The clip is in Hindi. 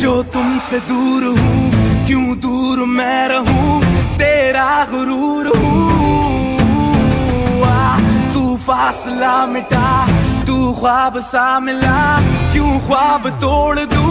जो तुमसे दूर हूँ, क्यों दूर मैं रहूँ? तेरा गुरूर हूँ। तू फासला मिटा, तू ख्वाब सा मिला, क्यों ख्वाब तोड़ दू?